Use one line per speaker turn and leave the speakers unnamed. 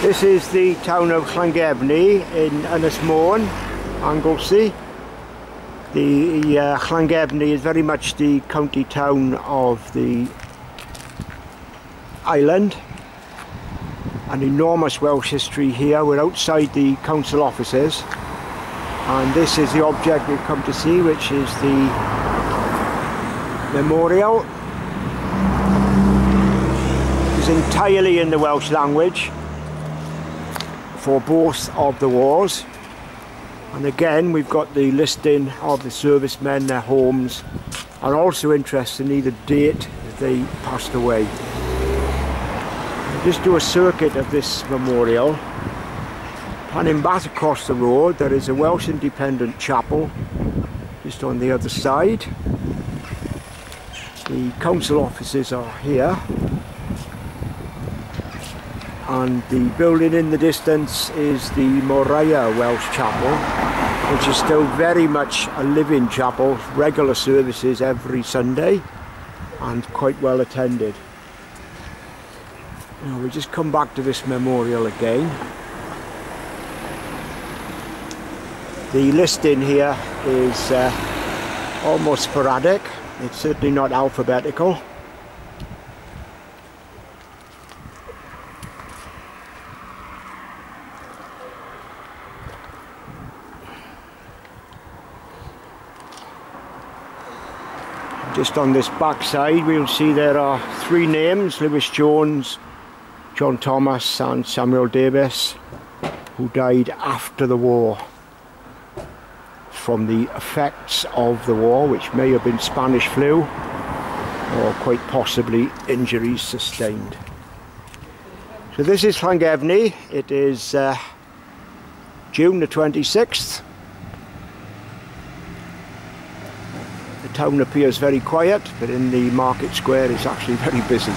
This is the town of Llangefni in Ynys Môn, Anglesey. The uh, Llangefni is very much the county town of the island. An enormous Welsh history here. We're outside the council offices and this is the object we've come to see which is the memorial. It's entirely in the Welsh language for both of the wars and again we've got the listing of the servicemen, their homes and also interestingly the date that they passed away. Just do a circuit of this memorial. Panning back across the road there is a Welsh Independent Chapel just on the other side. The council offices are here and the building in the distance is the Moriah Welsh Chapel which is still very much a living chapel, regular services every Sunday and quite well attended. Now we just come back to this memorial again. The listing here is uh, almost sporadic, it's certainly not alphabetical. Just on this back side we'll see there are three names, Lewis Jones, John Thomas and Samuel Davis, who died after the war from the effects of the war, which may have been Spanish flu or quite possibly injuries sustained. So this is Llangefni, it is uh, June the 26th The town appears very quiet, but in the market square it's actually very busy.